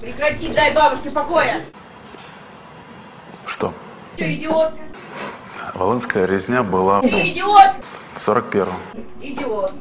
Прекрати, дай бабушке покоя. Что? Ты идиот. Волынская резня была Ты идиот. в 41-м. Идиот.